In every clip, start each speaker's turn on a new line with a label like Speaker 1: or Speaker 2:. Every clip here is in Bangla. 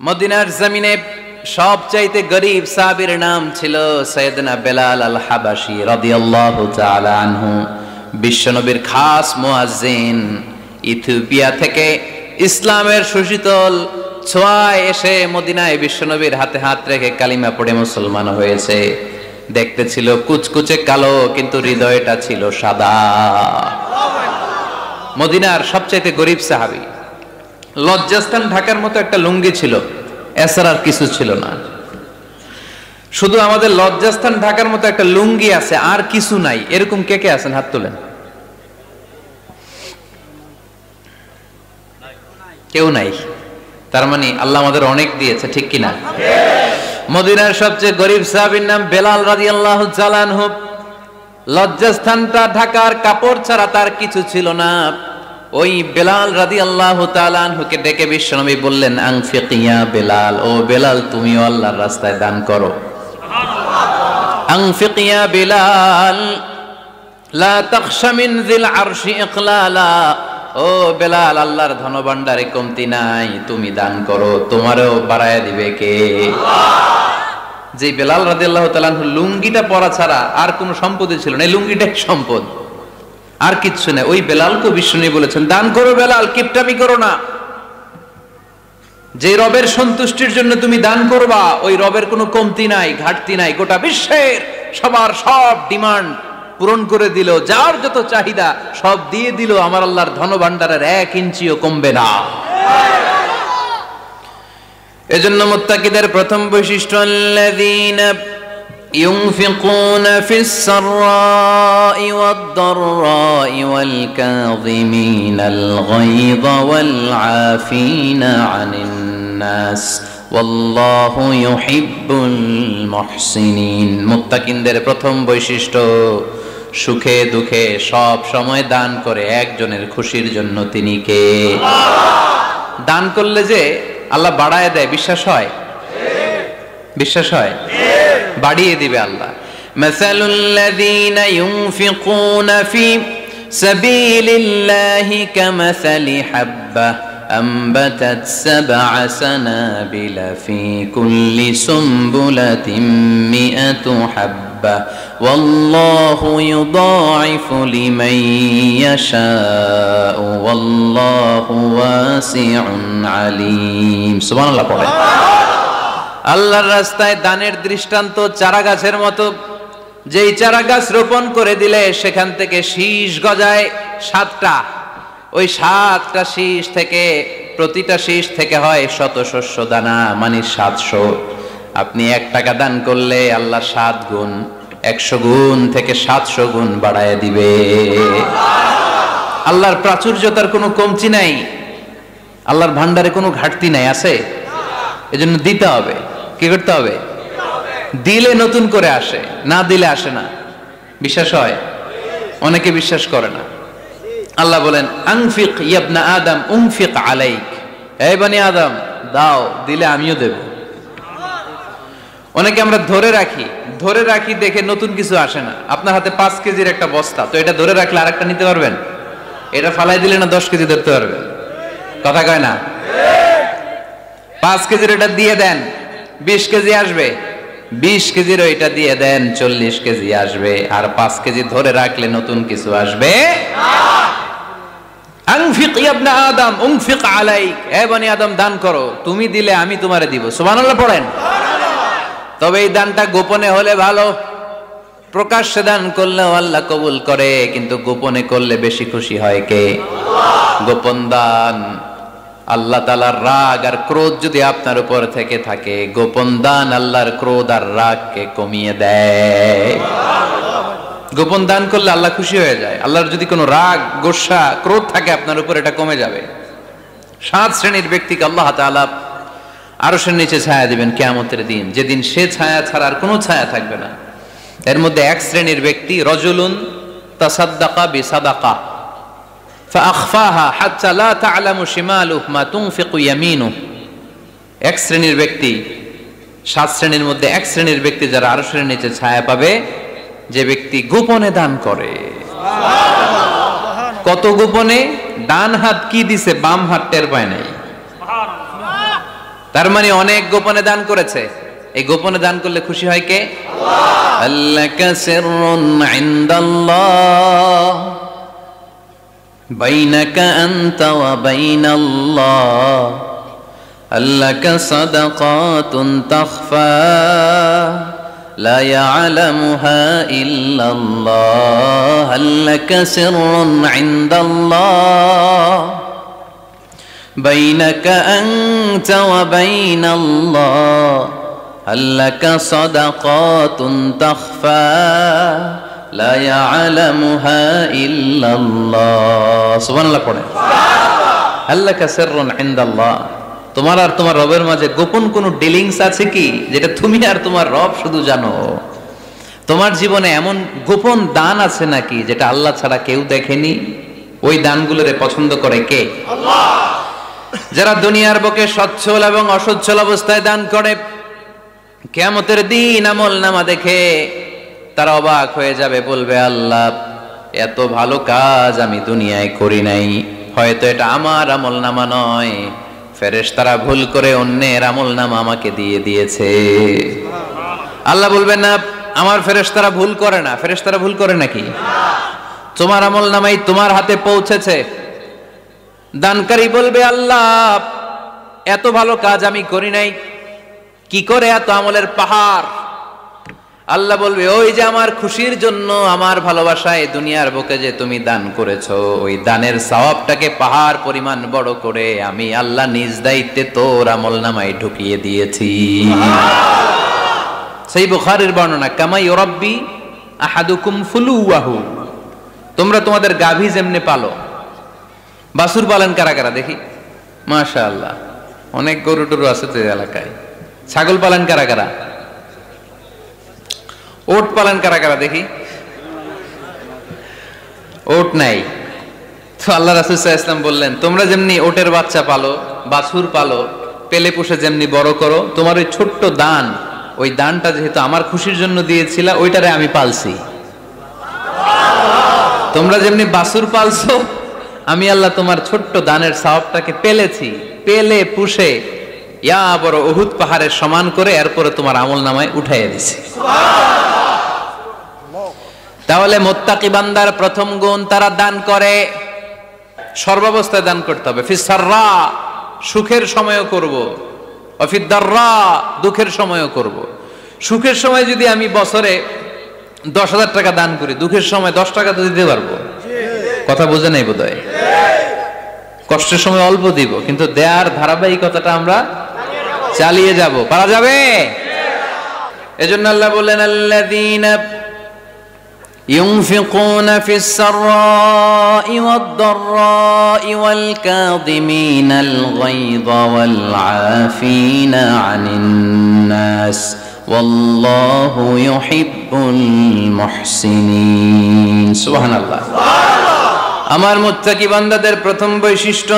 Speaker 1: মদিনার জমিনে সবচাইতে গরিব সাহাবীর নাম ছিল সৈয়দনা বেলাল আল হাবাসি রাদিয়াল্লাহু আনহু। বিশ্বনবীর খাস মুয়াজ্জিন ইথিওপিয়া থেকে ইসলামের সুশীতল ছোঁয়ায় এসে মদিনায় বিশ্বনবীর হাতে হাত রেখে কালিমা পড়ে মুসলমান হয়েছে। দেখতে ছিল কুচকুচে কালো, কিন্তু হৃদয়টা ছিল সাদা। মদিনার সবচাইতে গরিব সাহাবী লজ্জাস্থান ঢাকার মতো একটা লুঙ্গি ছিল। এছাড়া আর কিছু ছিল না। শুধু আমাদের লজ্জাস্থান ঢাকার মতো একটা লুঙ্গি আছে, আর কিছু নাই। এরকম কে কে আছেন? হাত তোলেন। কেউ নাই। তার মানে আল্লাহ আমাদের অনেক দিয়েছে, ঠিক কিনা? মদিনার সবচেয়ে গরিব সাহাবীর নাম বেলাল রাদিয়াল্লাহু জালানহু লজ্জাস্থানটা ঢাকার কাপড় ছাড়া তার কিছু ছিল না। ওই বেলাল রাদি আল্লাহ তালানহুকে ডেকে বিশ্বনবী বললেন আংফিকিয়া বেলাল, ও বেলাল, তুমিও আল্লাহর রাস্তায় দান করো। আংফিকিয়া বেলাল, লা তাখশা যিল আরশি ইকলালা। ও বেলাল কমতি নাই, তুমি দান করো, তোমারও বাড়ায় দিবে কে? যে বেলাল লুঙ্গিটা পরা ছাড়া আর কোনো সম্পদই ছিল না। লুঙ্গিটাই সম্পদ। আর কিচ্ছু নেই। ওই বেলালকে বিষ্ণু বলেছেন, দান করো বেলাল, কিপটামি করো না। যে রবের সন্তুষ্টির জন্য তুমি দান করবা, ওই রবের কোনো কমতি নাই, ঘাটতি নাই। গোটা বিশ্বের সবার সব ডিমান্ড পূরণ করে দিল। যার যত চাহিদা, সব দিয়ে দিল। আমার আল্লাহর ধনভাণ্ডারের এক ইঞ্চিও কমবে না। এজন্য মুত্তাকিদের প্রথম বৈশিষ্ট্য, আল্লাযীনা ينفقون في السراء والضراء والكاظمين الغيظ والعافين عن الناس والله يحب المحسنين মুত্তাকিনদের প্রথম বৈশিষ্ট্য সুখে দুঃখে সব সময় দান করে একজনের খুশির জন্য তিনি কে দান করলে যে আল্লাহ বাড়ায় দেয় বিশ্বাস হয় বিশ্বাস হয় বাড়িয়ে দিবে আল্লাহ مثل الذين ينفقون في سبيل الله كمثل حبة أنبتت سبع سنابل في كل سنبلة مئة حبة والله يضاعف لمن يشاء والله واسع عليم سبحان الله পড়ে আল্লাহর রাস্তায় দানের দৃষ্টান্ত চারা গাছের মতো। যেই চারা গাছ রোপণ করে দিলে সেখান থেকে শীষ গজায় সাতটা। ওই সাতটা শীষ থেকে, প্রতিটা শীষ থেকে হয় শত শস্য দানা মানে সাতশো। আপনি এক টাকা দান করলে আল্লাহ সাত গুণ, একশো গুণ থেকে সাতশো গুণ বাড়ায় দিবে। আল্লাহর প্রাচুর্যতার কোনো কমতি নাই। আল্লাহর ভান্ডারে কোনো ঘাটতি নাই, আছে? এজন্য দিতে হবে। কি করতে হবে? দিলে নতুন করে আসে, না দিলে আসে না। বিশ্বাস হয়? অনেকে বিশ্বাস করে না। আল্লাহ বলেন আংফিক ইয়াবনা আদম উংফিক আলাইক। এই বানি আদম, দাও, দিলে আমিও দেব। অনেকে আমরা ধরে রাখি ধরে রাখি দেখে নতুন কিছু আসে না। আপনার হাতে পাঁচ কেজির একটা বস্তা, তো এটা ধরে রাখলে আরেকটা নিতে পারবেন? এটা ফালাই দিলে না দশ কেজি ধরতে পারবেন? কথা কয় না? পাঁচ কেজির এটা দিয়ে দেন বিশ কেজি আসবে। বিশ কেজির ওইটা দিয়ে দেন, চল্লিশ কেজি আসবে। আর পাঁচ কেজি ধরে রাখলে নতুন কিছু আসবে। আদম দান করো। তুমি দিলে আমি তোমারে দিব। পড়েন। তবে এই দানটা গোপনে হলে ভালো। প্রকাশ্যে দান আল্লাহ কবুল করে, কিন্তু গোপনে করলে বেশি খুশি হয় কে? গোপন দান। আল্লাহ তালার রাগ আর ক্রোধ যদি আপনার উপর থেকে থাকে, গোপন দান আল্লাহর ক্রোধ আর রাগকে কমিয়ে দেয়। গোপন দান করলে আল্লাহ খুশি হয়ে যায়। আল্লাহর যদি কোনো রাগ, গোসা, ক্রোধ থাকে, আপনার উপর এটা কমে যাবে। সাত শ্রেণির ব্যক্তিকে আল্লাহ তালা আরও সে নিচে ছায়া দিবেন কেয়ামতের দিন। যেদিন সে ছায়া ছাড়া আর কোনো ছায়া থাকবে না। এর মধ্যে এক শ্রেণির ব্যক্তি রজুলুন তাসাদ্দাকা বিসাদাকা। فأخفاها حتى لا تعلم شماله ما تنفق يمينه এক শ্রেণীর ব্যক্তি সাত শ্রেণীর মধ্যে এক শ্রেণীর ব্যক্তি যারা আরো শ্রেণীর নিচে ছায়া পাবে যে ব্যক্তি গোপনে দান করে কত গোপনে ডান হাত কি দিছে বাম হাত টের পায় নাই তার মানে অনেক গোপনে দান করেছে এই গোপনে দান করলে খুশি হয় কে আল্লাকা بينك أنت وبين الله هل لك صدقات تخفى؟ لا يعلمها إلا الله هل لك سر عند الله؟ بينك أنت وبين الله هل لك صدقات تخفى؟ লা ইয়ালামুহা ইল্লাল্লাহ। সুবহানাল্লাহ পড়ে। তোমার আর তোমার রবের মাঝে গোপন কোনো ডিলিংস আছে কি? যেটা তুমি আর তোমার রব শুধু জানো। তোমার জীবনে এমন গোপন দান আছে নাকি যেটা আল্লাহ ছাড়া কেউ দেখেনি? ওই দানগুলোরে পছন্দ করে কে? যারা দুনিয়ার বকে সচ্ছল এবং অসচ্ছল অবস্থায় দান করে কেমতের দিন আমল নামা দেখে তারা অবাক হয়ে যাবে, বলবে, আল্লাহ, এত ভালো কাজ আমি দুনিয়ায় করি নাই। হয়তো এটা আমার আমল নামা নয়। ফেরেশ তারা ভুল করে অন্যের আমল নামা আমাকে দিয়ে দিয়েছে। আল্লাহ বলবেন, না, আমার ফেরেশ তারা ভুল করে না। ফেরেশ তারা ভুল করে নাকি? তোমার আমল নামাই তোমার হাতে পৌঁছেছে। দানকারী বলবে, আল্লাহ, এত ভালো কাজ আমি করি নাই। কি করে এত আমলের পাহাড়? আল্লাহ বলবে ওই যে আমার খুশির জন্য আমার ভালোবাসায় দুনিয়ার বুকে যে তুমি দান করেছ ওই দানের সওয়াবটাকে পাহাড় পরিমাণ বড় করে আমি আল্লাহ নিজ দায়িত্বে তোর আমল নামায় ঢুকিয়ে দিয়েছি। সেই বুখারের বর্ণনা কামাই ওরব্বি আহাদুকুম ফুলুয়াহু তোমরা তোমাদের গাভী যেমনে পালো। বাসুর পালন কারা কারা? দেখি। মাশা আল্লাহ অনেক গরু টরু আছে তো এলাকায়। ছাগল পালন কারা কারা? ওট পালন কারা কারা দেখি? ওট নাই। তো আল্লাহ রাসুল ইসলাম বললেন, তোমরা যেমনি ওটের বাচ্চা পালো, বাছুর পালো, পেলে পুষে যেমনি বড় করো, তোমার ওই ছোট্ট দান, ওই দানটা যেহেতু আমার খুশির জন্য দিয়েছিল, ওইটারে আমি পালছি। তোমরা যেমনি বাছুর পালছো, আমি আল্লাহ তোমার ছোট্ট দানের সাহবটাকে পেলেছি। পেলে, পুষে ইয়া বড় অহুদ পাহাড়ের সমান করে এরপরে তোমার আমল নামায় উঠাইয়া দিছি। তাহলে প্রথম গুণ তারা দান করে, সর্বাবস্থায় দান করতে হবে। ফিসাররা সুখের সময়ও করব। অফিদ্দাররা দুঃখের সময়ও করব। সুখের সময় যদি আমি বছরে দশ হাজার টাকা দান করি, দুঃখের সময় দশ টাকা তো দিতে পারব। কথা বোঝে নাই বোধ কষ্টের সময় অল্প দিব, কিন্তু দেয়ার ধারাবাহিকতাটা আমরা চালিয়ে যাব পারা যাবে এজন্য আল্লাহ বললেন আল্লাযীনা ينفقون في السراء والضراء والكاظمين الغيظ والعافين عن الناس والله يحب المحسنين سبحان الله আমার মুত্তাকি বান্দাদের প্রথম বৈশিষ্ট্য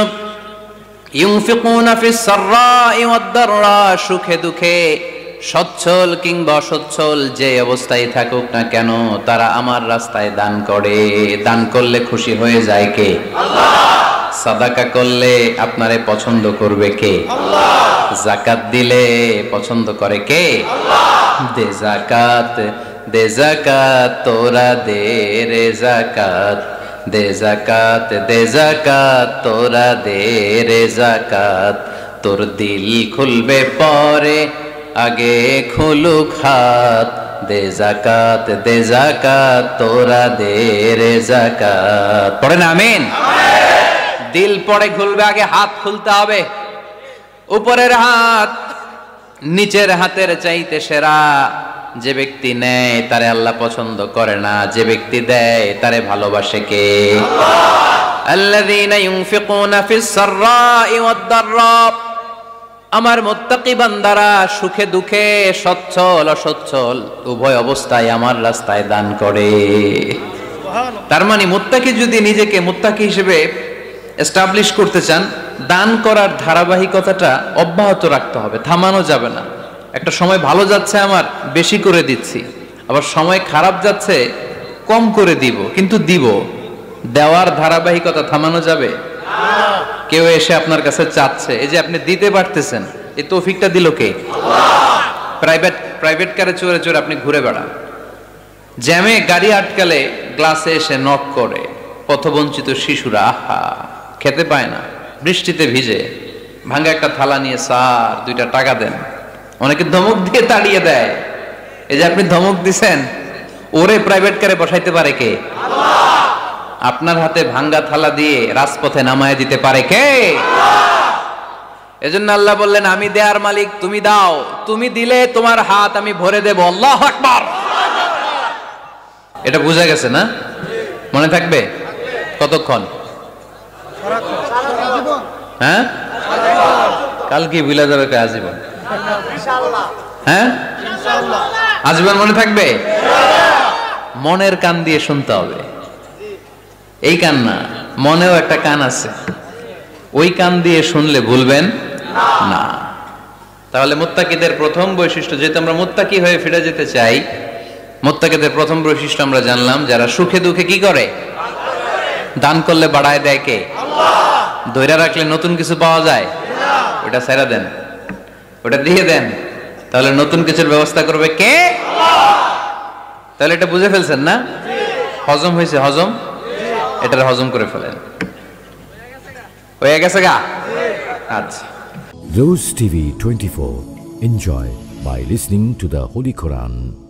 Speaker 1: ইউনফিকুনা ফিস সাররাই ওয়াদ দাররা সুখে দুঃখে সচ্ছল কিংবা অসচ্ছল যে অবস্থায় থাকুক না কেন তারা আমার রাস্তায় দান করে। দান করলে খুশি হয়ে যায় কে? সাদাকা করলে আপনারে পছন্দ করবে কে? জাকাত দিলে পছন্দ করে কে? দে জাকাত দে জাকাত তোরা দে রে জাকাত। দে জাকাত দে জাকাত তোরা দে রে জাকাত তোর দিল খুলবে পরে আগে খুলুক হাত। দে জাকাত দে জাকাত তোরা দে রে জাকাত পড়েন আমিন? দিল পরে খুলবে আগে হাত খুলতে হবে। উপরের হাত নিচের হাতের চাইতে সেরা যে ব্যক্তি নেয় তারে আল্লাহ পছন্দ করে না। যে ব্যক্তি দেয় তারে ভালোবাসে কে? আল্লাযীনা ইউনফিকুনা ফিস সাররাই ওয়াদ দাররা আমার মোত্তাকি বান্দারা সুখে দুঃখে সচ্ছল অসচ্ছল উভয় অবস্থায় আমার রাস্তায় দান করে। তার মানে মোত্তাকি যদি নিজেকে মোত্তাকি হিসেবে এস্টাবলিশ করতে চান, দান করার ধারাবাহিকতাটা অব্যাহত রাখতে হবে, থামানো যাবে না। একটা সময় ভালো যাচ্ছে আমার, বেশি করে দিচ্ছি। আবার সময় খারাপ যাচ্ছে, কম করে দিব, কিন্তু দিব। দেওয়ার ধারাবাহিকতা থামানো যাবে? কেউ এসে আপনার কাছে চাচ্ছে, এই যে আপনি দিতে পারতেছেন, এই তৌফিকটা দিল কে? প্রাইভেট প্রাইভেট কারে চড়ে চড়ে আপনি ঘুরে বেড়ান। জ্যামে গাড়ি আটকালে গ্লাসে এসে নক করে, পথবঞ্চিত শিশুরা, আহা। খেতে পায় না। বৃষ্টিতে ভিজে। ভাঙ্গা একটা থালা নিয়ে, স্যার, দুইটা টাকা দেন। অনেকে ধমক দিয়ে তাড়িয়ে দেয়। এই যে আপনি ধমক দিছেন, ওরে প্রাইভেট কারে বসাইতে পারে কে? আপনার হাতে ভাঙ্গা থালা দিয়ে রাজপথে নামায় দিতে পারে কে? এজন্য আল্লাহ বললেন, আমি দেয়ার মালিক, তুমি দাও। তুমি দিলে তোমার হাত আমি ভরে দেব। আল্লাহ আকবার। এটা বোঝা গেছে না? মনে থাকবে? কতক্ষণ? হ্যাঁ? কাল কি বিলা যাবে আজীবন? হ্যাঁ? আজীবন মনে থাকবে? মনের কান দিয়ে শুনতে হবে। এই কান না, মনেও একটা কান আছে। ওই কান দিয়ে শুনলে ভুলবেন না। তাহলে মুত্তাকিদের প্রথম বৈশিষ্ট্য, যেহেতু আমরা মুত্তাকি হয়ে ফিরে যেতে চাই, মুত্তাকিদের প্রথম বৈশিষ্ট্য আমরা জানলাম, যারা সুখে দুঃখে কি করে? দান করলে বাড়ায় দেয় কে? ধৈর্য রাখলে নতুন কিছু পাওয়া যায়? ওটা সেরা দেন। ওটা দিয়ে দেন। তাহলে নতুন কিছুর ব্যবস্থা করবে কে? তাহলে এটা বুঝে ফেলছেন না? হজম হয়েছে হজম? এটার হজম করে ফেলেন। হয়ে গেছে গা? আচ্ছা।
Speaker 2: Rose TV 24. Enjoy by listening to the Holy Quran.